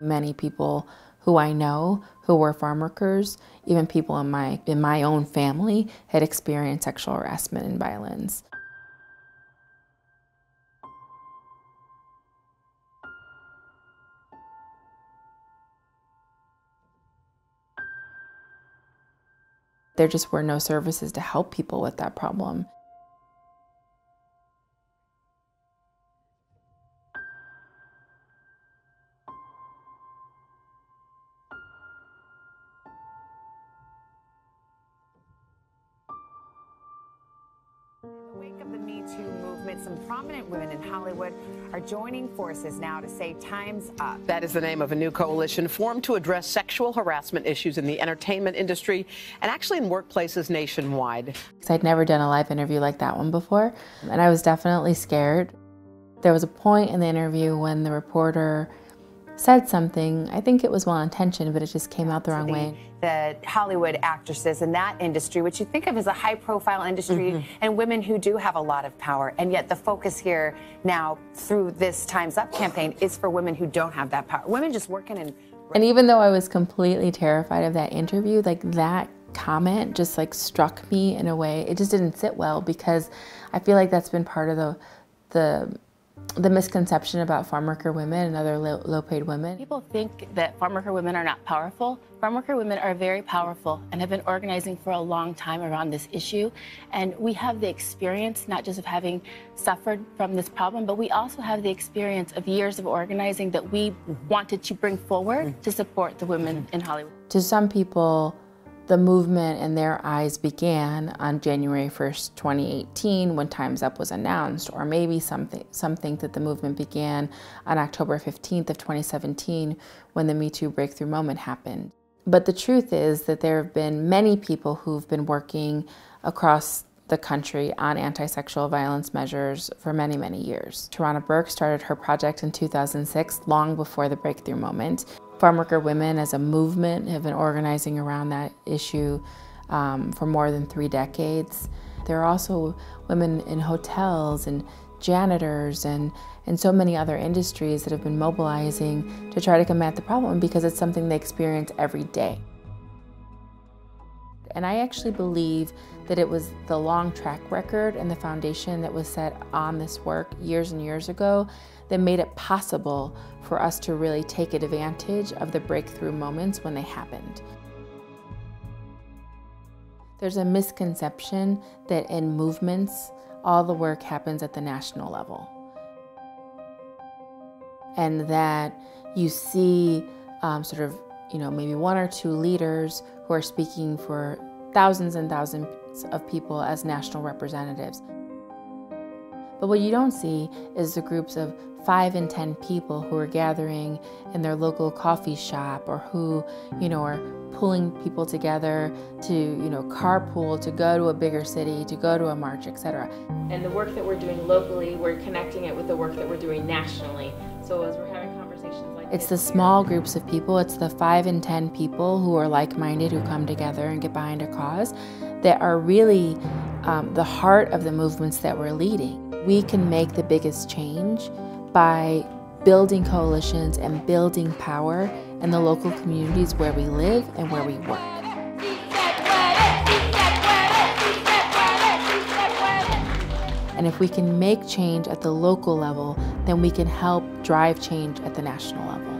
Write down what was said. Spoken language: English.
Many people who I know who were farm workers, even people in my, in my own family, had experienced sexual harassment and violence. There just were no services to help people with that problem. Too movement, some prominent women in Hollywood are joining forces now to say time's up. That is the name of a new coalition formed to address sexual harassment issues in the entertainment industry and actually in workplaces nationwide. I'd never done a live interview like that one before, and I was definitely scared. There was a point in the interview when the reporter said something. I think it was well intentioned, but it just came out the wrong the, way. The Hollywood actresses in that industry, which you think of as a high profile industry, mm-hmm. and women who do have a lot of power. And yet the focus here now through this Time's Up campaign is for women who don't have that power. Women just working in. And even though I was completely terrified of that interview, like that comment just like struck me in a way. It just didn't sit well because I feel like that's been part of the the the misconception about farm worker women and other low, low, paid women. People think that farm worker women are not powerful. Farm worker women are very powerful and have been organizing for a long time around this issue. And we have the experience, not just of having suffered from this problem, but we also have the experience of years of organizing that we mm-hmm. wanted to bring forward mm-hmm. to support the women in Hollywood. To some people, the movement in their eyes began on January 1st, 2018, when Time's Up was announced, or maybe something, some think that the movement began on October 15th of 2017, when the Me Too breakthrough moment happened. But the truth is that there have been many people who've been working across the country on anti-sexual violence measures for many, many years. Tarana Burke started her project in 2006, long before the breakthrough moment. Farm worker women as a movement have been organizing around that issue um, for more than three decades. There are also women in hotels and janitors and, and so many other industries that have been mobilizing to try to combat the problem because it's something they experience every day. And I actually believe that it was the long track record and the foundation that was set on this work years and years ago that made it possible for us to really take advantage of the breakthrough moments when they happened. There's a misconception that in movements, all the work happens at the national level. And that you see um, sort of, you know, maybe one or two leaders who are speaking for thousands and thousands of people as national representatives. But what you don't see is the groups of five and ten people who are gathering in their local coffee shop or who, you know, are pulling people together to, you know, carpool to go to a bigger city, to go to a march, etc. And the work that we're doing locally, we're connecting it with the work that we're doing nationally. So as we're having conversations like It's the small groups of people, it's the five and ten people who are like-minded who come together and get behind a cause that are really um, the heart of the movements that we're leading. We can make the biggest change by building coalitions and building power in the local communities where we live and where we work. And if we can make change at the local level, then we can help drive change at the national level.